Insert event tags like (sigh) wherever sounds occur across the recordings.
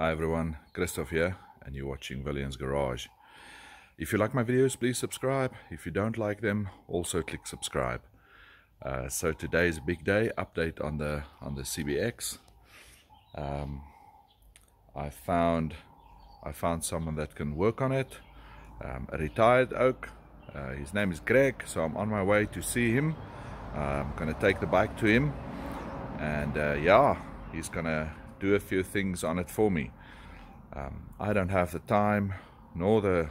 Hi everyone, Christoph here and you're watching Villions Garage. If you like my videos, please subscribe. If you don't like them, also click subscribe. Uh, so today is a big day, update on the on the CBX. Um, I found I found someone that can work on it, um, a retired oak. Uh, his name is Greg, so I'm on my way to see him. Uh, I'm gonna take the bike to him and uh, yeah, he's gonna do a few things on it for me. Um, I don't have the time nor the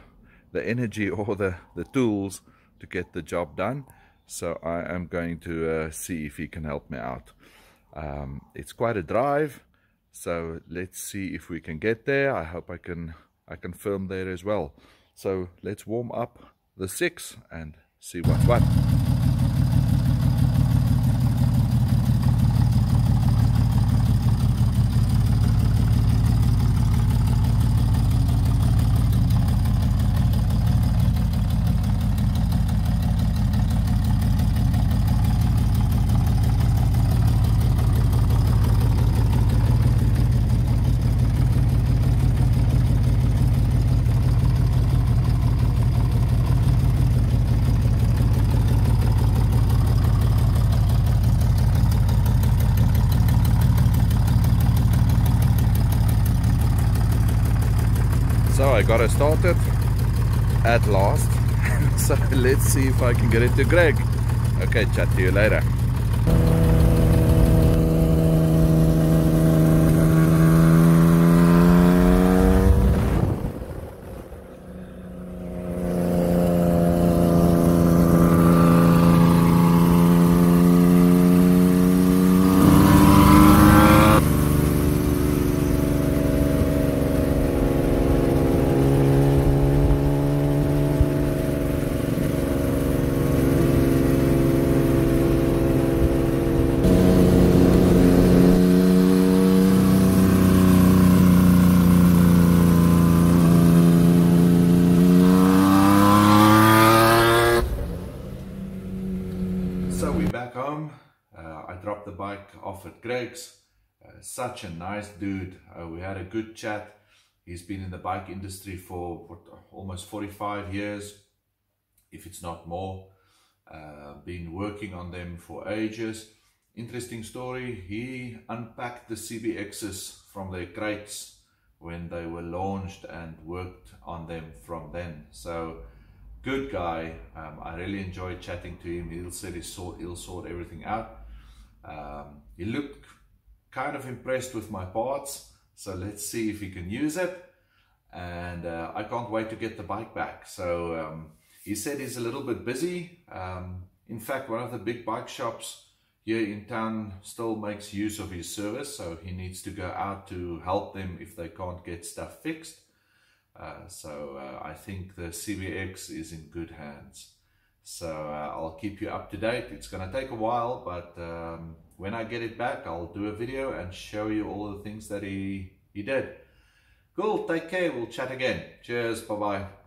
the energy (laughs) or the the tools to get the job done. So I am going to uh, see if he can help me out. Um, it's quite a drive. So let's see if we can get there. I hope I can I can film there as well. So let's warm up the six and see what's what So I got it started at last. (laughs) so let's see if I can get it to Greg. Okay, chat to you later. So we're back home. Uh, I dropped the bike off at Greg's. Uh, such a nice dude. Uh, we had a good chat. He's been in the bike industry for what, almost 45 years, if it's not more. Uh, been working on them for ages. Interesting story. He unpacked the CBXs from their crates when they were launched and worked on them from then. So good guy. Um, I really enjoyed chatting to him. He'll said he sort, he'll sort everything out. Um, he looked kind of impressed with my parts, so let's see if he can use it. And uh, I can't wait to get the bike back. So um, he said he's a little bit busy. Um, in fact, one of the big bike shops here in town still makes use of his service, so he needs to go out to help them if they can't get stuff fixed. Uh, so uh, I think the CBX is in good hands. So uh, I'll keep you up to date. It's going to take a while, but um, when I get it back, I'll do a video and show you all the things that he, he did. Cool, take care. We'll chat again. Cheers. Bye-bye.